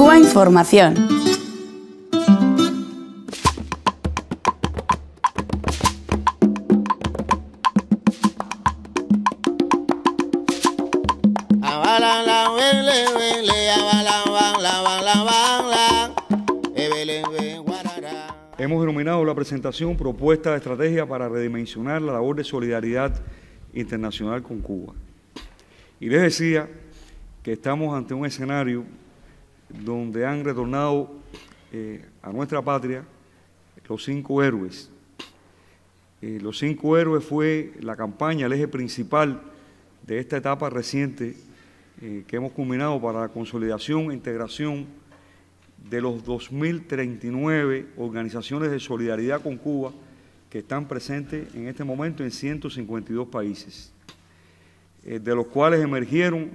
Cuba Información. Hemos denominado la presentación Propuesta de Estrategia para redimensionar la labor de solidaridad internacional con Cuba. Y les decía que estamos ante un escenario donde han retornado eh, a nuestra patria los cinco héroes. Eh, los cinco héroes fue la campaña, el eje principal de esta etapa reciente eh, que hemos culminado para la consolidación e integración de los 2.039 organizaciones de solidaridad con Cuba que están presentes en este momento en 152 países, de los cuales emergieron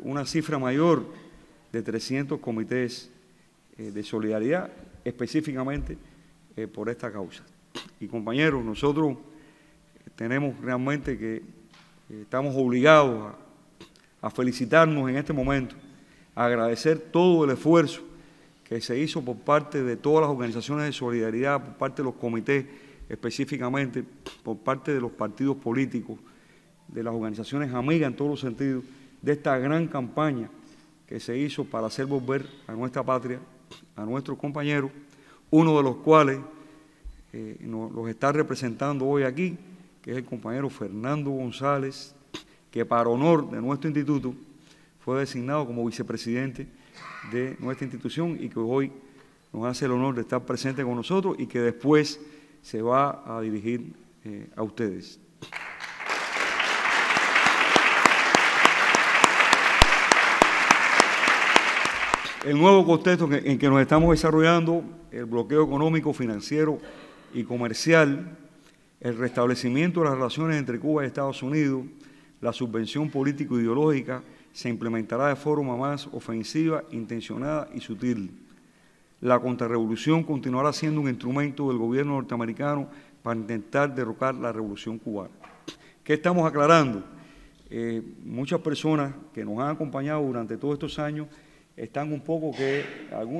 una cifra mayor de 300 comités eh, de solidaridad específicamente eh, por esta causa. Y compañeros, nosotros tenemos realmente que eh, estamos obligados a, a felicitarnos en este momento, a agradecer todo el esfuerzo que se hizo por parte de todas las organizaciones de solidaridad, por parte de los comités específicamente, por parte de los partidos políticos, de las organizaciones amigas en todos los sentidos, de esta gran campaña que se hizo para hacer volver a nuestra patria, a nuestros compañeros, uno de los cuales eh, nos está representando hoy aquí, que es el compañero Fernando González, que para honor de nuestro instituto fue designado como vicepresidente de nuestra institución y que hoy nos hace el honor de estar presente con nosotros y que después se va a dirigir eh, a ustedes. El nuevo contexto en que nos estamos desarrollando, el bloqueo económico, financiero y comercial, el restablecimiento de las relaciones entre Cuba y Estados Unidos, la subvención político-ideológica se implementará de forma más ofensiva, intencionada y sutil. La contrarrevolución continuará siendo un instrumento del gobierno norteamericano para intentar derrocar la revolución cubana. ¿Qué estamos aclarando? Eh, muchas personas que nos han acompañado durante todos estos años están un poco que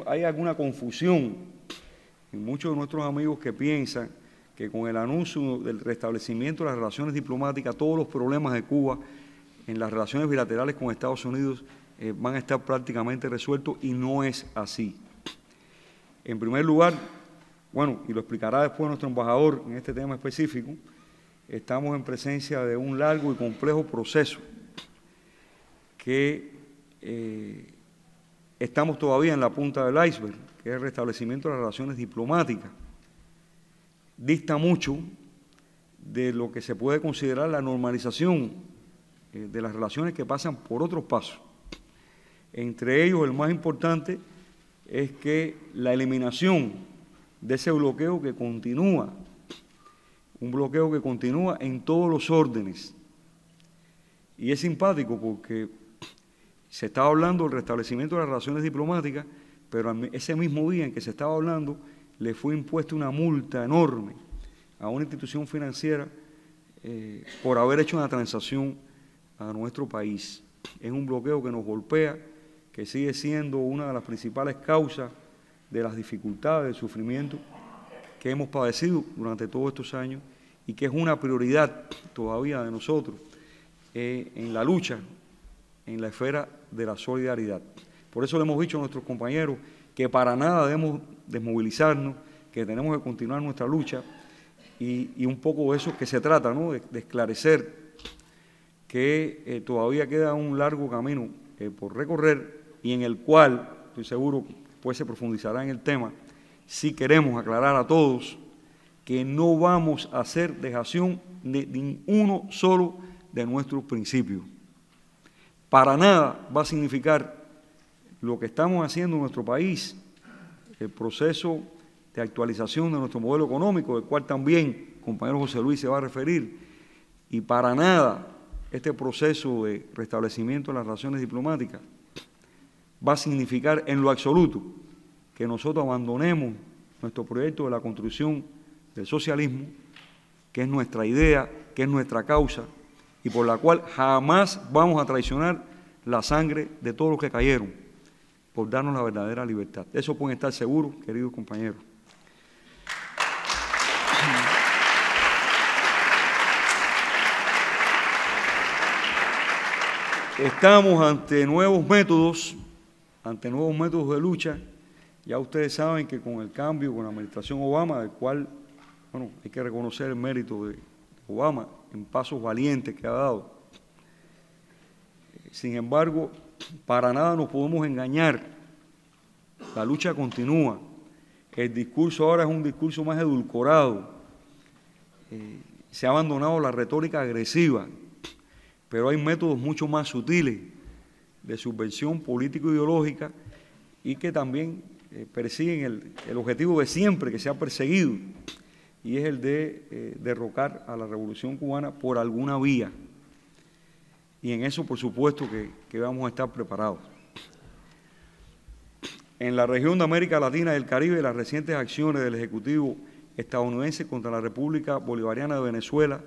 hay alguna confusión en muchos de nuestros amigos que piensan que con el anuncio del restablecimiento de las relaciones diplomáticas, todos los problemas de Cuba en las relaciones bilaterales con Estados Unidos eh, van a estar prácticamente resueltos y no es así. En primer lugar, bueno, y lo explicará después nuestro embajador en este tema específico, estamos en presencia de un largo y complejo proceso que eh, Estamos todavía en la punta del iceberg, que es el restablecimiento de las relaciones diplomáticas. Dista mucho de lo que se puede considerar la normalización eh, de las relaciones que pasan por otros pasos. Entre ellos, el más importante es que la eliminación de ese bloqueo que continúa, un bloqueo que continúa en todos los órdenes. Y es simpático porque se estaba hablando del restablecimiento de las relaciones diplomáticas, pero ese mismo día en que se estaba hablando, le fue impuesta una multa enorme a una institución financiera eh, por haber hecho una transacción a nuestro país. Es un bloqueo que nos golpea, que sigue siendo una de las principales causas de las dificultades, del sufrimiento que hemos padecido durante todos estos años y que es una prioridad todavía de nosotros eh, en la lucha en la esfera de la solidaridad. Por eso le hemos dicho a nuestros compañeros que para nada debemos desmovilizarnos, que tenemos que continuar nuestra lucha y, un poco de eso que se trata, ¿no? de, esclarecer que eh, todavía queda un largo camino eh, por recorrer y en el cual, estoy seguro, pues se profundizará en el tema, si queremos aclarar a todos que no vamos a hacer dejación de ninguno solo de nuestros principios para nada va a significar lo que estamos haciendo en nuestro país, el proceso de actualización de nuestro modelo económico, del cual también compañero José Luis se va a referir, y para nada este proceso de restablecimiento de las relaciones diplomáticas va a significar en lo absoluto que nosotros abandonemos nuestro proyecto de la construcción del socialismo, que es nuestra idea, que es nuestra causa, y por la cual jamás vamos a traicionar la sangre de todos los que cayeron por darnos la verdadera libertad. eso pueden estar seguros, queridos compañeros. Estamos ante nuevos métodos, ante nuevos métodos de lucha. Ya ustedes saben que con el cambio, con la administración Obama, del cual, bueno, hay que reconocer el mérito de Obama en pasos valientes que ha dado. Sin embargo, para nada nos podemos engañar. La lucha continúa. El discurso ahora es un discurso más edulcorado. Eh, se ha abandonado la retórica agresiva pero hay métodos mucho más sutiles de subvención político-ideológica y que también eh, persiguen el, objetivo de siempre que se ha perseguido, y es el de eh, derrocar a la revolución cubana por alguna vía. Y en eso, por supuesto, que, que vamos a estar preparados. En la región de América Latina y el Caribe, las recientes acciones del Ejecutivo estadounidense contra la República Bolivariana de Venezuela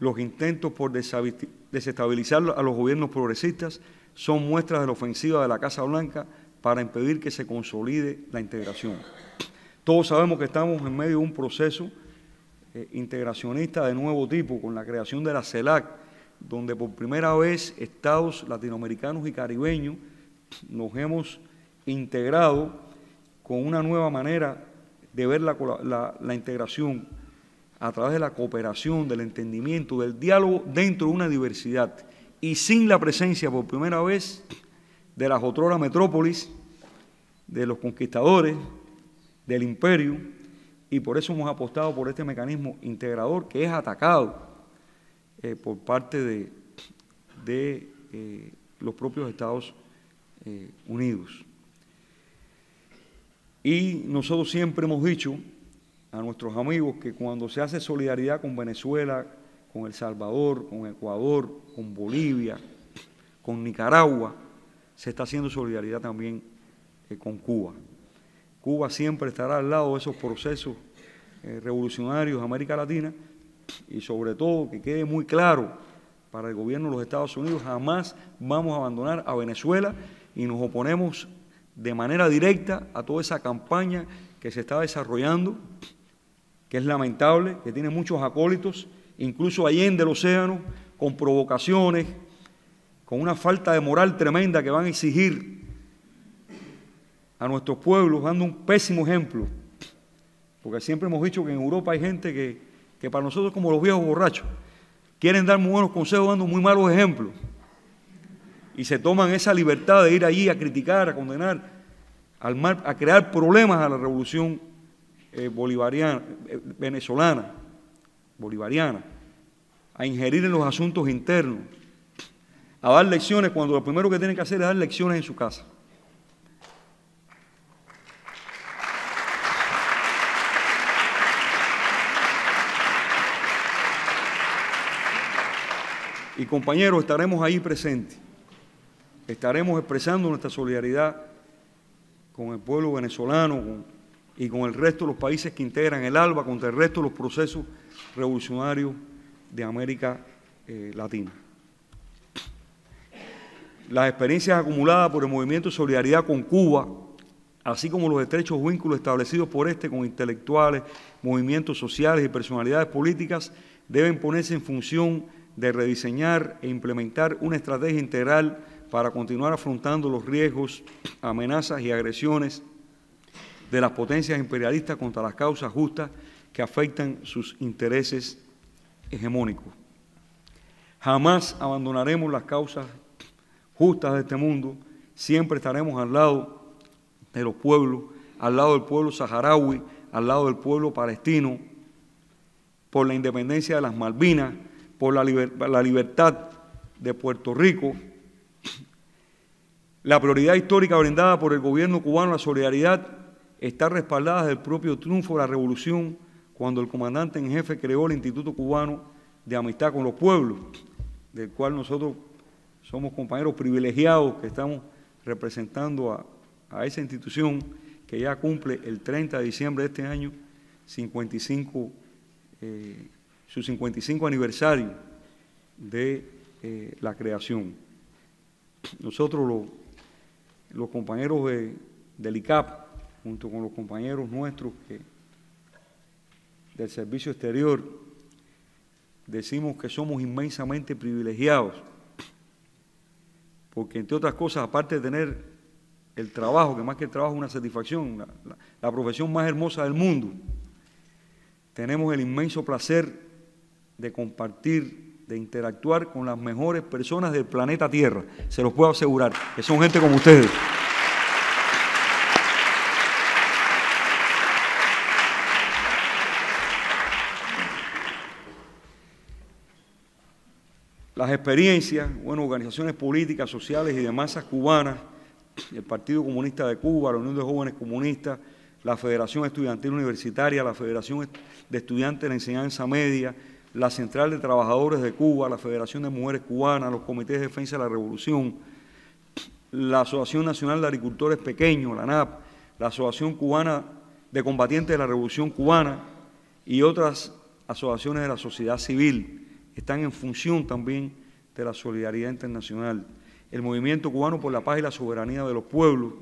los intentos por desestabilizar a los gobiernos progresistas son muestras de la ofensiva de la Casa Blanca para impedir que se consolide la integración. Todos sabemos que estamos en medio de un proceso eh, integracionista de nuevo tipo, con la creación de la CELAC, donde por primera vez estados latinoamericanos y caribeños nos hemos integrado con una nueva manera de ver la integración a través de la cooperación, del entendimiento, del diálogo dentro de una diversidad y sin la presencia por primera vez de las otras metrópolis, de los conquistadores, del imperio, y por eso hemos apostado por este mecanismo integrador que es atacado eh, por parte de, eh, los propios Estados eh, Unidos. Y nosotros siempre hemos dicho a nuestros amigos que cuando se hace solidaridad con Venezuela, con El Salvador, con Ecuador, con Bolivia, con Nicaragua, se está haciendo solidaridad también con Cuba. Cuba siempre estará al lado de esos procesos eh, revolucionarios de América Latina y sobre todo que quede muy claro para el gobierno de los Estados Unidos, jamás vamos a abandonar a Venezuela y nos oponemos de manera directa a toda esa campaña que se está desarrollando que es lamentable, que tiene muchos acólitos, incluso allende el océano, con provocaciones, con una falta de moral tremenda que van a exigir a nuestros pueblos, dando un pésimo ejemplo. Porque siempre hemos dicho que en Europa hay gente que, que para nosotros como los viejos borrachos, quieren dar muy buenos consejos dando muy malos ejemplos. Y se toman esa libertad de ir allí a criticar, a condenar, al a crear problemas a la revolución eh, bolivariana, eh, venezolana, bolivariana, a ingerir en los asuntos internos, a dar lecciones cuando lo primero que tienen que hacer es dar lecciones en su casa. Y compañeros, estaremos ahí presentes. Estaremos expresando nuestra solidaridad con el pueblo venezolano, y con el resto de los países que integran el ALBA, contra el resto de los procesos revolucionarios de América eh, Latina. Las experiencias acumuladas por el movimiento de solidaridad con Cuba, así como los estrechos vínculos establecidos por este con intelectuales, movimientos sociales y personalidades políticas, deben ponerse en función de rediseñar e implementar una estrategia integral para continuar afrontando los riesgos, amenazas y agresiones de las potencias imperialistas contra las causas justas que afectan sus intereses hegemónicos. Jamás abandonaremos las causas justas de este mundo, siempre estaremos al lado de los pueblos, al lado del pueblo saharaui, al lado del pueblo palestino, por la independencia de las Malvinas, por la, la libertad de Puerto Rico. La prioridad histórica brindada por el gobierno cubano a la solidaridad está respaldada del propio triunfo de la revolución cuando el comandante en jefe creó el Instituto Cubano de Amistad con los Pueblos, del cual nosotros somos compañeros privilegiados que estamos representando a, esa institución que ya cumple el 30 de diciembre de este año 55, eh, su 55 aniversario de eh, la creación. Nosotros lo los compañeros de, del ICAP, junto con los compañeros nuestros que, del servicio exterior, decimos que somos inmensamente privilegiados, porque entre otras cosas, aparte de tener el trabajo, que más que el trabajo es una satisfacción, la, la profesión más hermosa del mundo, tenemos el inmenso placer de compartir, de interactuar con las mejores personas del planeta Tierra. Se los puedo asegurar, que son gente como ustedes. Las experiencias, bueno, organizaciones políticas, sociales y de masas cubanas, el Partido Comunista de Cuba, la Unión de Jóvenes Comunistas, la Federación Estudiantil Universitaria, la Federación de Estudiantes de la Enseñanza Media, la Central de Trabajadores de Cuba, la Federación de Mujeres Cubanas, los Comités de Defensa de la Revolución, la Asociación Nacional de Agricultores Pequeños, la ANAP, la Asociación Cubana de Combatientes de la Revolución Cubana y otras asociaciones de la sociedad civil están en función también de la solidaridad internacional. El Movimiento Cubano por la Paz y la Soberanía de los Pueblos,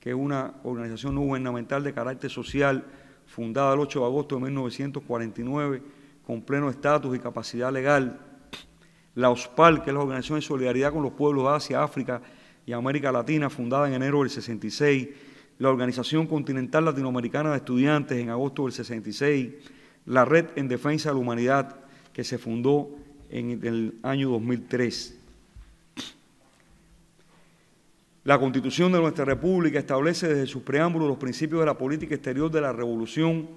que es una organización no gubernamental de carácter social fundada el 8 de agosto de 1949 con pleno estatus y capacidad legal. La OSPAL, que es la Organización de Solidaridad con los Pueblos de Asia, África y América Latina, fundada en enero del 66. La Organización Continental Latinoamericana de Estudiantes en agosto del 66. La Red en Defensa de la Humanidad, que se fundó en el año 2003. La Constitución de nuestra República establece desde sus preámbulos los principios de la política exterior de la revolución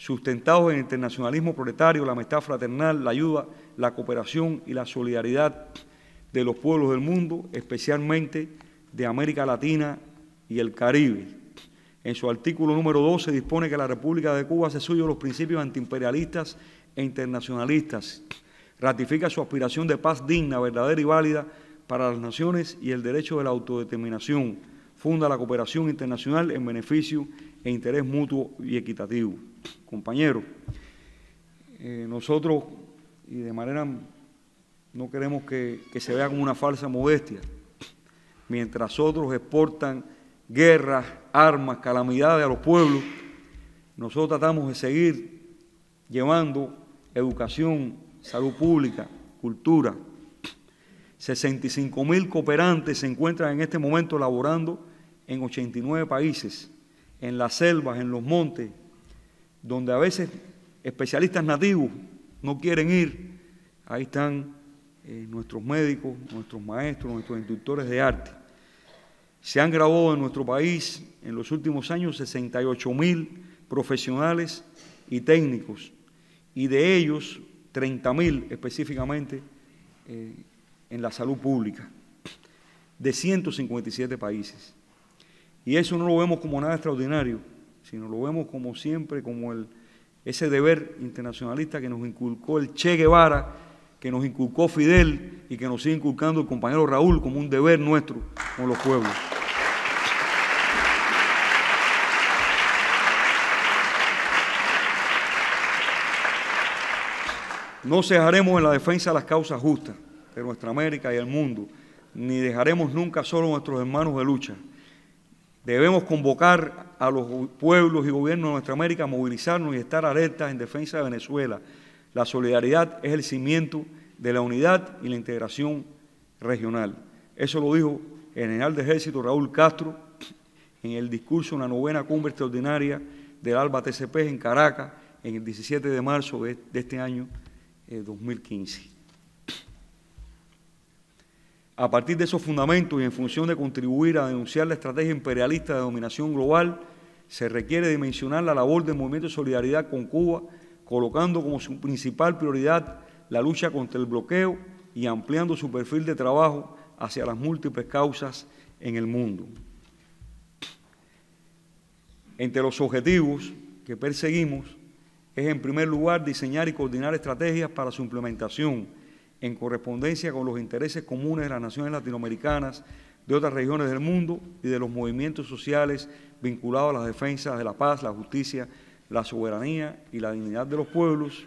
sustentados en el internacionalismo proletario, la amistad fraternal, la ayuda, la cooperación y la solidaridad de los pueblos del mundo, especialmente de América Latina y el Caribe. En su artículo número 12 dispone que la República de Cuba hace suyo los principios antiimperialistas e internacionalistas, ratifica su aspiración de paz digna, verdadera y válida para las naciones y el derecho de la autodeterminación, funda la cooperación internacional en beneficio e interés mutuo y equitativo compañeros. Eh, nosotros, y de manera, no queremos que, se vea como una falsa modestia, mientras otros exportan guerras, armas, calamidades a los pueblos, nosotros tratamos de seguir llevando educación, salud pública, cultura. 65 mil cooperantes se encuentran en este momento laborando en 89 países, en las selvas, en los montes, donde a veces especialistas nativos no quieren ir, ahí están eh, nuestros médicos, nuestros maestros, nuestros instructores de arte. Se han graduado en nuestro país en los últimos años 68 mil profesionales y técnicos, y de ellos 30 mil específicamente eh, en la salud pública, de 157 países. Y eso no lo vemos como nada extraordinario, sino lo vemos como siempre, como el, ese deber internacionalista que nos inculcó el Che Guevara, que nos inculcó Fidel y que nos sigue inculcando el compañero Raúl como un deber nuestro con los pueblos. No cejaremos en la defensa de las causas justas de nuestra América y el mundo, ni dejaremos nunca solo a nuestros hermanos de lucha. Debemos convocar a los pueblos y gobiernos de nuestra América a movilizarnos y estar alertas en defensa de Venezuela. La solidaridad es el cimiento de la unidad y la integración regional. Eso lo dijo el general de ejército Raúl Castro en el discurso en la novena cumbre extraordinaria del ALBA TCP en Caracas en el 17 de marzo de, este año 2015. A partir de esos fundamentos y en función de contribuir a denunciar la estrategia imperialista de dominación global, se requiere dimensionar la labor del Movimiento de Solidaridad con Cuba, colocando como su principal prioridad la lucha contra el bloqueo y ampliando su perfil de trabajo hacia las múltiples causas en el mundo. Entre los objetivos que perseguimos es, en primer lugar, diseñar y coordinar estrategias para su implementación en correspondencia con los intereses comunes de las naciones latinoamericanas, de otras regiones del mundo y de los movimientos sociales vinculados a las defensas de la paz, la justicia, la soberanía y la dignidad de los pueblos,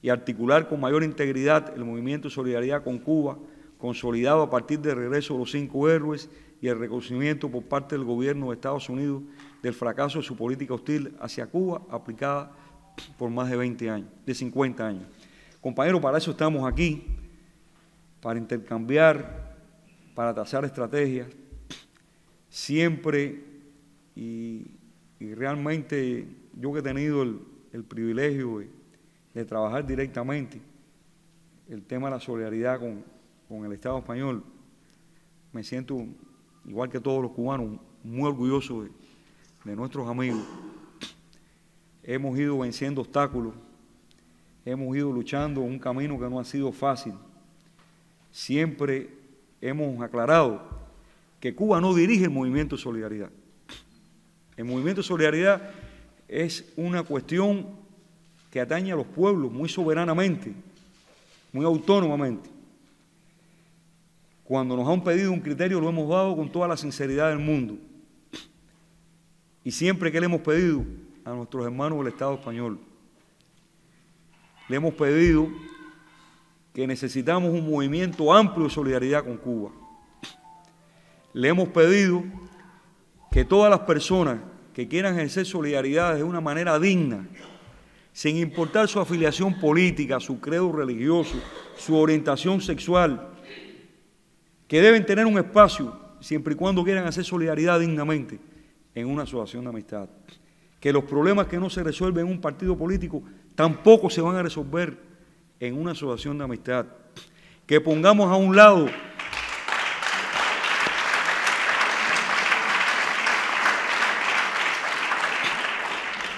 y articular con mayor integridad el movimiento de solidaridad con Cuba, consolidado a partir del regreso de los cinco héroes y el reconocimiento por parte del gobierno de Estados Unidos del fracaso de su política hostil hacia Cuba aplicada por más de 20 años, de 50 años. Compañeros, para eso estamos aquí, para intercambiar, para trazar estrategias, siempre y, realmente yo que he tenido el, privilegio de, trabajar directamente el tema de la solidaridad con, el Estado español, me siento, igual que todos los cubanos, muy orgulloso de, de nuestros amigos. Hemos ido venciendo obstáculos, hemos ido luchando un camino que no ha sido fácil. Siempre hemos aclarado que Cuba no dirige el movimiento de solidaridad. El movimiento de solidaridad es una cuestión que atañe a los pueblos muy soberanamente, muy autónomamente. Cuando nos han pedido un criterio lo hemos dado con toda la sinceridad del mundo. Y siempre que le hemos pedido a nuestros hermanos del Estado español, le hemos pedido que necesitamos un movimiento amplio de solidaridad con Cuba le hemos pedido que todas las personas que quieran ejercer solidaridad de una manera digna, sin importar su afiliación política, su credo religioso, su orientación sexual, que deben tener un espacio siempre y cuando quieran hacer solidaridad dignamente en una asociación de amistad. Que los problemas que no se resuelven en un partido político tampoco se van a resolver en una asociación de amistad. Que pongamos a un lado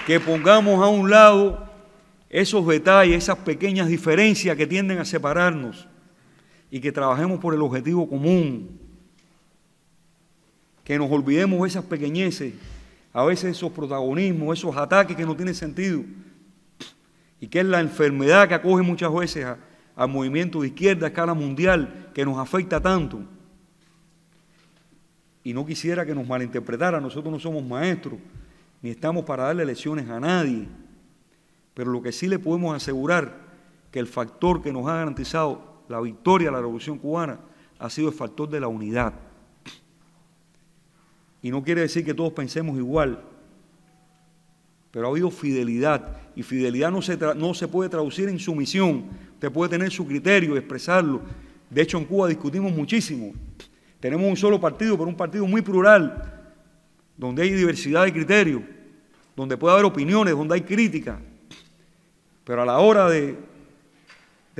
que pongamos a un lado esos detalles, esas pequeñas diferencias que tienden a separarnos y que trabajemos por el objetivo común, que nos olvidemos de esas pequeñeces, a veces esos protagonismos, esos ataques que no tienen sentido y que es la enfermedad que acoge muchas veces al movimiento de izquierda a escala mundial que nos afecta tanto. Y no quisiera que nos malinterpretara, nosotros no somos maestros, ni estamos para darle lecciones a nadie, pero lo que sí le podemos asegurar que el factor que nos ha garantizado la victoria de la Revolución Cubana ha sido el factor de la unidad. Y no quiere decir que todos pensemos igual, pero ha habido fidelidad, y fidelidad no se, no se puede traducir en sumisión, usted puede tener su criterio y expresarlo. De hecho, en Cuba discutimos muchísimo. Tenemos un solo partido, pero un partido muy plural, donde hay diversidad de criterios, donde puede haber opiniones, donde hay crítica. Pero a la hora de,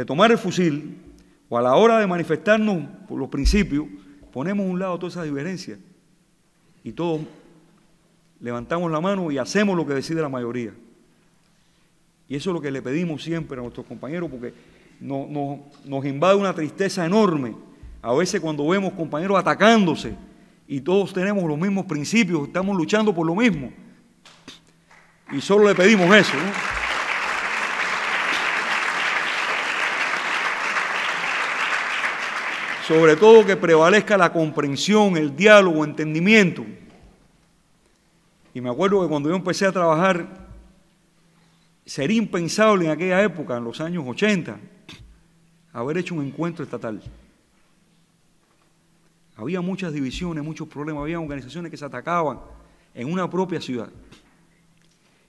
tomar el fusil o a la hora de manifestarnos por los principios, ponemos a un lado todas esas diferencias y todos levantamos la mano y hacemos lo que decide la mayoría. Y eso es lo que le pedimos siempre a nuestros compañeros porque nos invade una tristeza enorme a veces cuando vemos compañeros atacándose y todos tenemos los mismos principios, estamos luchando por lo mismo. Y solo le pedimos eso. Sobre todo que prevalezca la comprensión, el diálogo, entendimiento. Y me acuerdo que cuando yo empecé a trabajar, sería impensable en aquella época, en los años 80, haber hecho un encuentro estatal. Había muchas divisiones, muchos problemas, había organizaciones que se atacaban en una propia ciudad.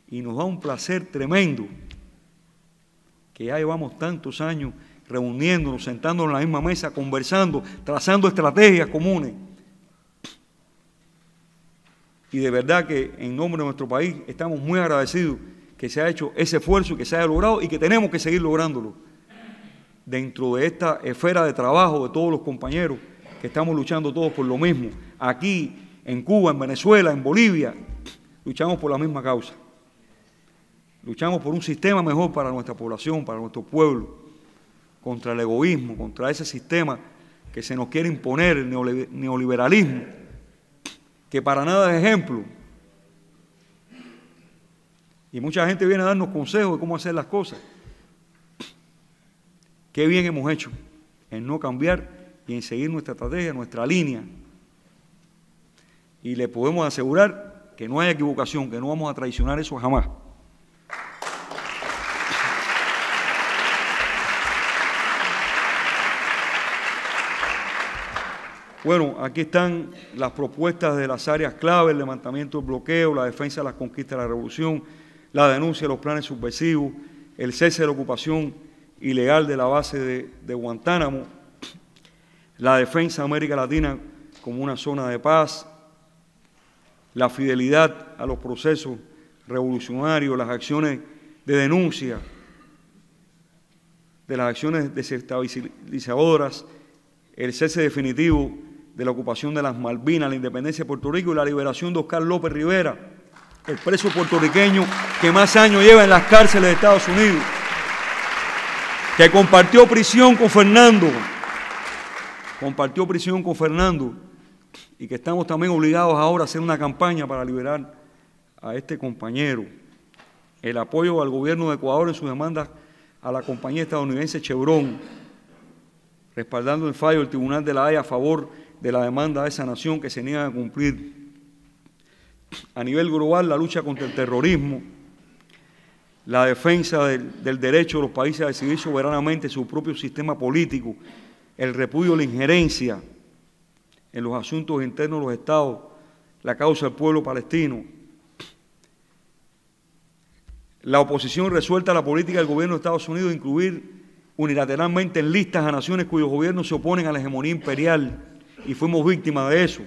Y nos da un placer tremendo que ya llevamos tantos años reuniéndonos, sentándonos en la misma mesa, conversando, trazando estrategias comunes. Y de verdad que en nombre de nuestro país estamos muy agradecidos que se ha hecho ese esfuerzo que se haya logrado y que tenemos que seguir lográndolo dentro de esta esfera de trabajo de todos los compañeros que estamos luchando todos por lo mismo. Aquí, en Cuba, en Venezuela, en Bolivia, luchamos por la misma causa. Luchamos por un sistema mejor para nuestra población, para nuestro pueblo, contra el egoísmo, contra ese sistema que se nos quiere imponer, el neoliberalismo, que para nada es ejemplo. Y mucha gente viene a darnos consejos de cómo hacer las cosas. Qué bien hemos hecho en no cambiar y en seguir nuestra estrategia, nuestra línea. Y le podemos asegurar que no hay equivocación, que no vamos a traicionar eso jamás. Bueno, aquí están las propuestas de las áreas clave, el levantamiento del bloqueo, la defensa de las conquistas de la revolución, la denuncia de los planes subversivos, el cese de la ocupación ilegal de la base de, Guantánamo, la defensa de América Latina como una zona de paz, la fidelidad a los procesos revolucionarios, las acciones de denuncia, de las acciones desestabilizadoras, el cese definitivo de la ocupación de las Malvinas, la independencia de Puerto Rico y la liberación de Oscar López Rivera, el preso puertorriqueño que más años lleva en las cárceles de Estados Unidos, que compartió prisión con Fernando, compartió prisión con Fernando y que estamos también obligados ahora a hacer una campaña para liberar a este compañero. El apoyo al gobierno de Ecuador en su demanda a la compañía estadounidense Chevron, respaldando el fallo del Tribunal de la Haya a favor de la demanda de esa nación que se niega a cumplir. A nivel global, la lucha contra el terrorismo, la defensa del, derecho de los países a decidir soberanamente su propio sistema político, el repudio a la injerencia en los asuntos internos de los estados, la causa del pueblo palestino, la oposición resuelta a la política del gobierno de Estados Unidos de incluir unilateralmente en listas a naciones cuyos gobiernos se oponen a la hegemonía imperial y fuimos víctimas de eso.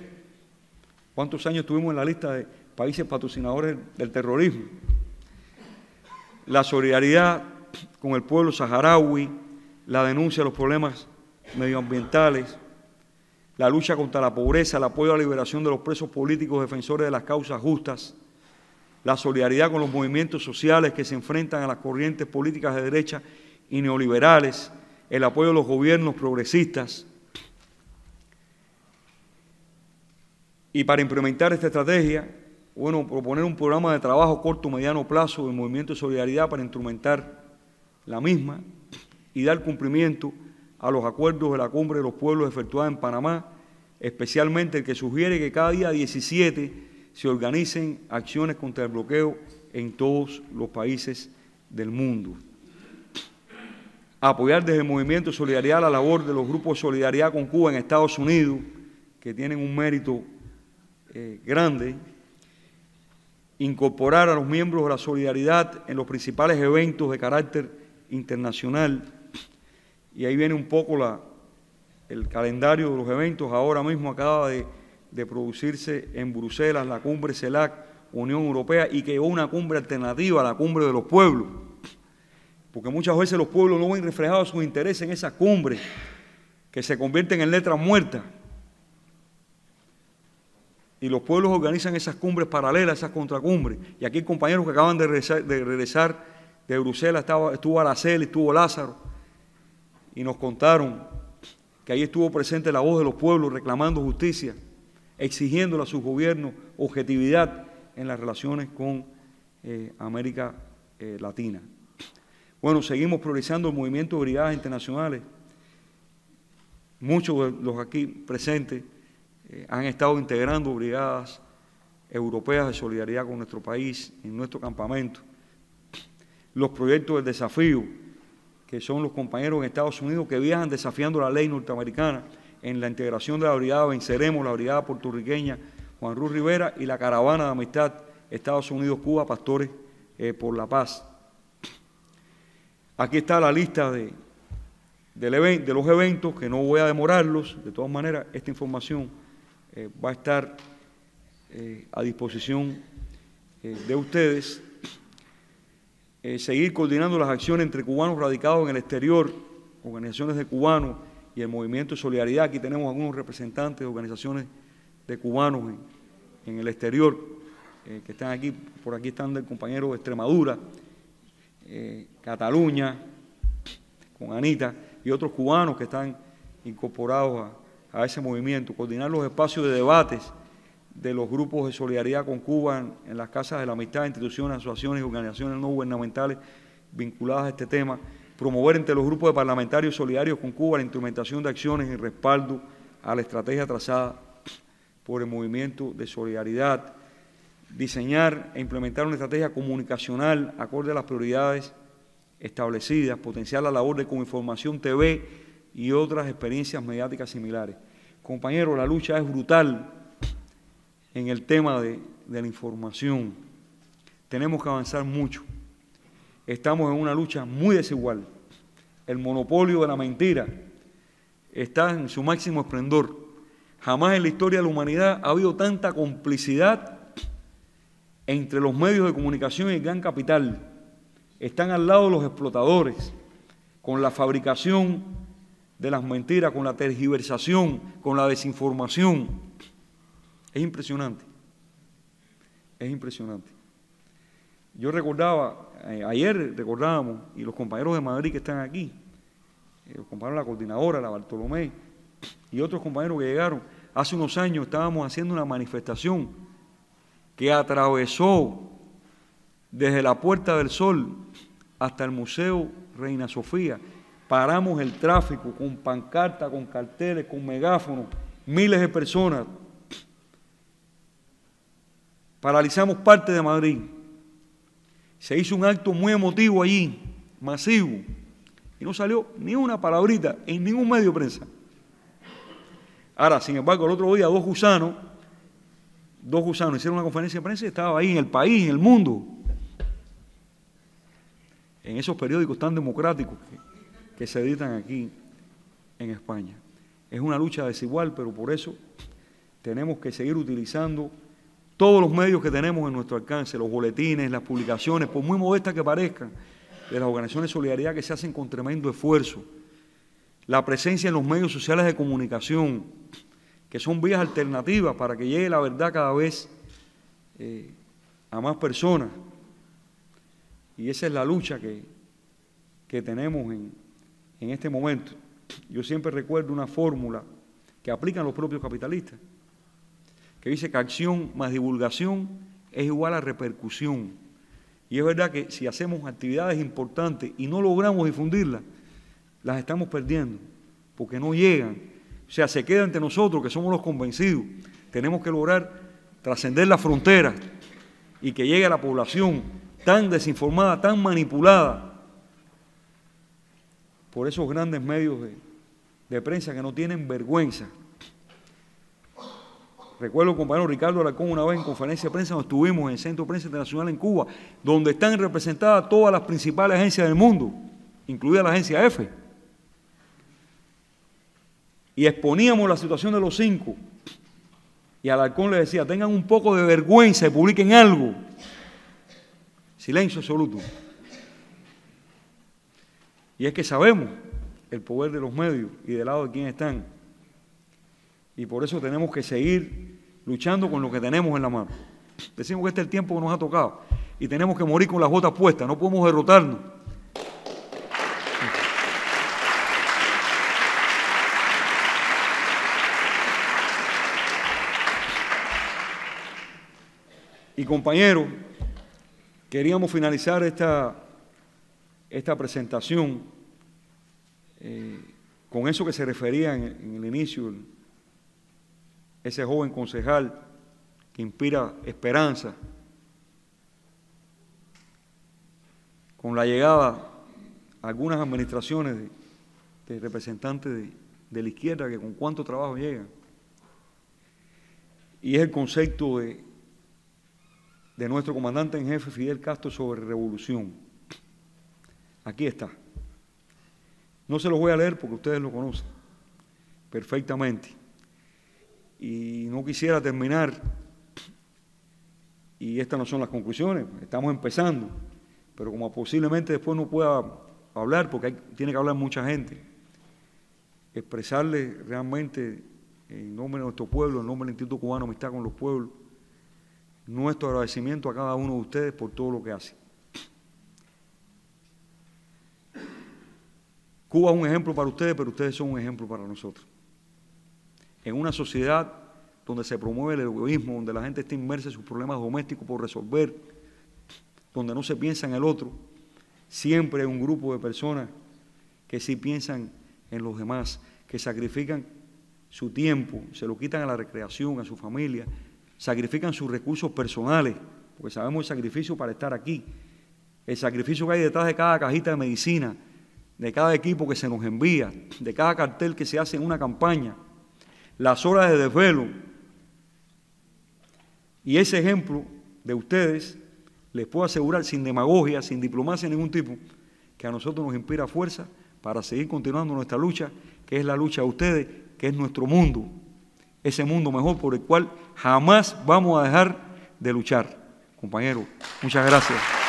¿Cuántos años estuvimos en la lista de países patrocinadores del terrorismo? La solidaridad con el pueblo saharaui, la denuncia de los problemas medioambientales, la lucha contra la pobreza, el apoyo a la liberación de los presos políticos defensores de las causas justas, la solidaridad con los movimientos sociales que se enfrentan a las corrientes políticas de derecha y neoliberales, el apoyo a los gobiernos progresistas. Y para implementar esta estrategia, bueno, proponer un programa de trabajo corto, mediano plazo del movimiento de solidaridad para instrumentar la misma y dar cumplimiento a los acuerdos de la Cumbre de los Pueblos efectuada en Panamá, especialmente el que sugiere que cada día 17 se organicen acciones contra el bloqueo en todos los países del mundo. Apoyar desde el movimiento de solidaridad la labor de los grupos de solidaridad con Cuba en Estados Unidos, que tienen un mérito eh, grande. Incorporar a los miembros de la solidaridad en los principales eventos de carácter internacional y ahí viene un poco la, el calendario de los eventos. Ahora mismo acaba de, producirse en Bruselas la cumbre CELAC, Unión Europea, y que una cumbre alternativa a la cumbre de los pueblos. Porque muchas veces los pueblos no ven reflejados sus intereses en esas cumbres, que se convierten en letras muertas. Y los pueblos organizan esas cumbres paralelas, esas contracumbres. Y aquí compañeros que acaban de regresar de, Bruselas, estaba, estuvo Araceli, estuvo Lázaro, y nos contaron que ahí estuvo presente la voz de los pueblos reclamando justicia, exigiéndole a sus gobiernos objetividad en las relaciones con eh, América eh, Latina. Bueno, seguimos priorizando el movimiento de brigadas internacionales. Muchos de los aquí presentes eh, han estado integrando brigadas europeas de solidaridad con nuestro país en nuestro campamento. Los proyectos del desafío, que son los compañeros en Estados Unidos que viajan desafiando la ley norteamericana en la integración de la brigada Venceremos, la brigada puertorriqueña Juan Ruiz Rivera y la caravana de amistad Estados Unidos-Cuba, Pastores eh, por la Paz. Aquí está la lista de, de, los eventos, que no voy a demorarlos, de todas maneras esta información eh, va a estar eh, a disposición de ustedes. Eh, seguir coordinando las acciones entre cubanos radicados en el exterior, organizaciones de cubanos y el movimiento de solidaridad. Aquí tenemos algunos representantes de organizaciones de cubanos en, el exterior eh, que están aquí. Por aquí están del compañero de Extremadura, eh, Cataluña, con Anita y otros cubanos que están incorporados a ese movimiento. Coordinar los espacios de debates de los grupos de solidaridad con Cuba en, las casas de la amistad, instituciones, asociaciones y organizaciones no gubernamentales vinculadas a este tema, promover entre los grupos de parlamentarios solidarios con Cuba la instrumentación de acciones en respaldo a la estrategia trazada por el movimiento de solidaridad, diseñar e implementar una estrategia comunicacional acorde a las prioridades establecidas, potenciar la labor de Cominformación TV y otras experiencias mediáticas similares Compañero, la lucha es brutal en el tema de, de la información. Tenemos que avanzar mucho. Estamos en una lucha muy desigual. El monopolio de la mentira está en su máximo esplendor. Jamás en la historia de la humanidad ha habido tanta complicidad entre los medios de comunicación y el gran capital. Están al lado los explotadores, con la fabricación de las mentiras, con la tergiversación, con la desinformación. Es impresionante. Es impresionante. Yo recordaba, eh, ayer recordábamos, y los compañeros de Madrid que están aquí, eh, los compañeros de la coordinadora, la Bartolomé, y otros compañeros que llegaron, hace unos años estábamos haciendo una manifestación que atravesó desde la Puerta del Sol hasta el Museo Reina Sofía. Paramos el tráfico con pancarta, con carteles, con megáfonos, miles de personas. Paralizamos parte de Madrid. Se hizo un acto muy emotivo allí, masivo, y no salió ni una palabrita en ningún medio de prensa. Ahora, sin embargo, el otro día dos gusanos, dos gusanos hicieron una conferencia de prensa y estaba ahí en el país, en el mundo, en esos periódicos tan democráticos que se editan aquí en España. Es una lucha desigual, pero por eso tenemos que seguir utilizando todos los medios que tenemos en nuestro alcance, los boletines, las publicaciones, por muy modestas que parezcan, de las organizaciones de solidaridad que se hacen con tremendo esfuerzo, la presencia en los medios sociales de comunicación, que son vías alternativas para que llegue la verdad cada vez eh, a más personas. Y esa es la lucha que, que tenemos en, en este momento. Yo siempre recuerdo una fórmula que aplican los propios capitalistas que dice que acción más divulgación es igual a repercusión. Y es verdad que si hacemos actividades importantes y no logramos difundirlas, las estamos perdiendo, porque no llegan. O sea, se queda entre nosotros, que somos los convencidos. Tenemos que lograr trascender las fronteras y que llegue a la población tan desinformada, tan manipulada por esos grandes medios de, prensa que no tienen vergüenza Recuerdo compañero Ricardo Alarcón una vez en conferencia de prensa donde estuvimos en el Centro Prensa Internacional en Cuba, donde están representadas todas las principales agencias del mundo, incluida la agencia F. Y exponíamos la situación de los cinco. Y Alarcón le decía, tengan un poco de vergüenza y publiquen algo. Silencio absoluto. Y es que sabemos el poder de los medios y del lado de quienes están. Y por eso tenemos que seguir luchando con lo que tenemos en la mano. Decimos que este es el tiempo que nos ha tocado y tenemos que morir con las botas puestas, no podemos derrotarnos. Y compañeros, queríamos finalizar esta, esta presentación eh, con eso que se refería en, el inicio ese joven concejal que inspira esperanza. Con la llegada a algunas administraciones de, representantes de, de, la izquierda que con cuánto trabajo llegan. Y es el concepto de, de nuestro comandante en jefe Fidel Castro sobre revolución. Aquí está. No se los voy a leer porque ustedes lo conocen perfectamente y no quisiera terminar, y estas no son las conclusiones, estamos empezando, pero como posiblemente después no pueda hablar, porque tiene que hablar mucha gente, expresarle realmente en nombre de nuestro pueblo, en nombre del Instituto Cubano Amistad con los Pueblos, nuestro agradecimiento a cada uno de ustedes por todo lo que hacen. Cuba es un ejemplo para ustedes, pero ustedes son un ejemplo para nosotros. En una sociedad donde se promueve el egoísmo, donde la gente está inmersa en sus problemas domésticos por resolver, donde no se piensa en el otro, siempre hay un grupo de personas que sí piensan en los demás, que sacrifican su tiempo, se lo quitan a la recreación, a su familia, sacrifican sus recursos personales, porque sabemos el sacrificio para estar aquí, el sacrificio que hay detrás de cada cajita de medicina, de cada equipo que se nos envía, de cada cartel que se hace en una campaña, las horas de desvelo. Y ese ejemplo de ustedes, les puedo asegurar sin demagogia, sin diplomacia de ningún tipo, que a nosotros nos inspira fuerza para seguir continuando nuestra lucha, que es la lucha de ustedes, que es nuestro mundo, ese mundo mejor por el cual jamás vamos a dejar de luchar. Compañeros, muchas gracias.